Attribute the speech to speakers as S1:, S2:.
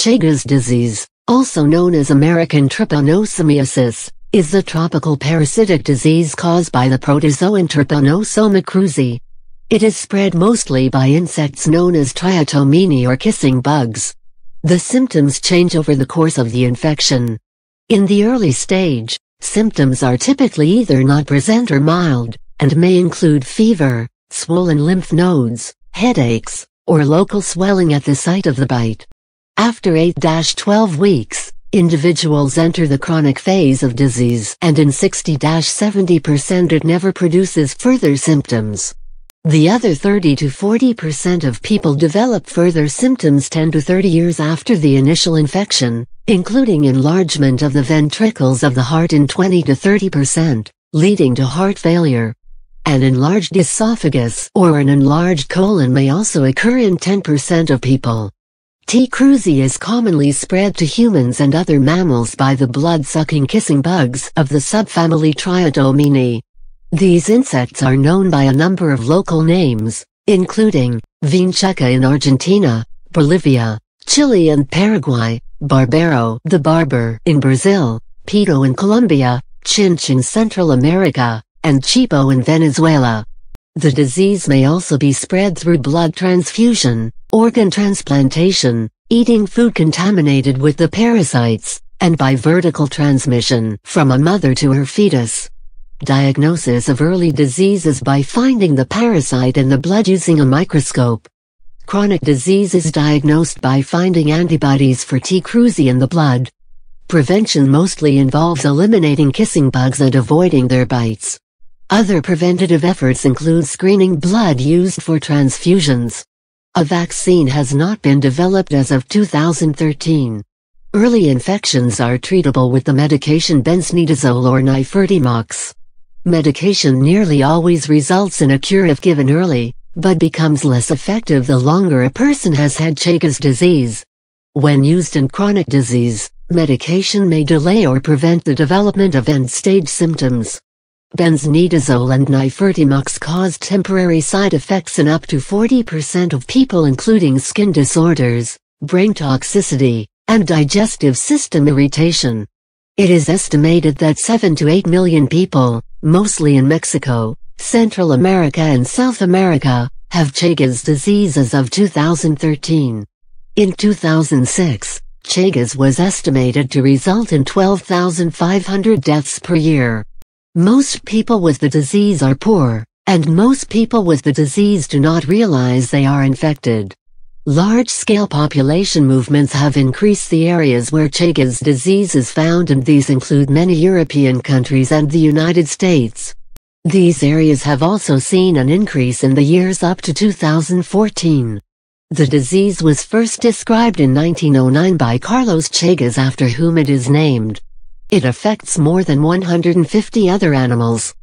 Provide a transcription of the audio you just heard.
S1: Chagas disease, also known as American trypanosomiasis, is a tropical parasitic disease caused by the protozoan Trypanosoma cruzi. It is spread mostly by insects known as triatominae or kissing bugs. The symptoms change over the course of the infection. In the early stage, symptoms are typically either not present or mild, and may include fever, swollen lymph nodes, headaches, or local swelling at the site of the bite. After 8-12 weeks, individuals enter the chronic phase of disease and in 60-70% it never produces further symptoms. The other 30 to 40% of people develop further symptoms 10 to 30 years after the initial infection, including enlargement of the ventricles of the heart in 20 to 30%, leading to heart failure. An enlarged esophagus or an enlarged colon may also occur in 10% of people. T. cruzi is commonly spread to humans and other mammals by the blood-sucking kissing bugs of the subfamily Triatominae. These insects are known by a number of local names, including Vinchuca in Argentina, Bolivia, Chile and Paraguay, Barbero the barber in Brazil, Pito in Colombia, Chinch in Central America, and Chipo in Venezuela. The disease may also be spread through blood transfusion, organ transplantation, eating food contaminated with the parasites, and by vertical transmission from a mother to her fetus. Diagnosis of early diseases by finding the parasite in the blood using a microscope. Chronic disease is diagnosed by finding antibodies for T. cruzi in the blood. Prevention mostly involves eliminating kissing bugs and avoiding their bites. Other preventative efforts include screening blood used for transfusions. A vaccine has not been developed as of 2013. Early infections are treatable with the medication benznidazole or nifurtimox. Medication nearly always results in a cure if given early, but becomes less effective the longer a person has had Chagas disease. When used in chronic disease, medication may delay or prevent the development of end-stage symptoms. Benznidazole and nifurtimox cause temporary side effects in up to 40% of people including skin disorders, brain toxicity, and digestive system irritation. It is estimated that 7 to 8 million people, mostly in Mexico, Central America and South America, have Chagas disease as of 2013. In 2006, Chagas was estimated to result in 12,500 deaths per year. Most people with the disease are poor, and most people with the disease do not realize they are infected. Large-scale population movements have increased the areas where Chagas disease is found and these include many European countries and the United States. These areas have also seen an increase in the years up to 2014. The disease was first described in 1909 by Carlos Chagas after whom it is named. It affects more than 150 other animals.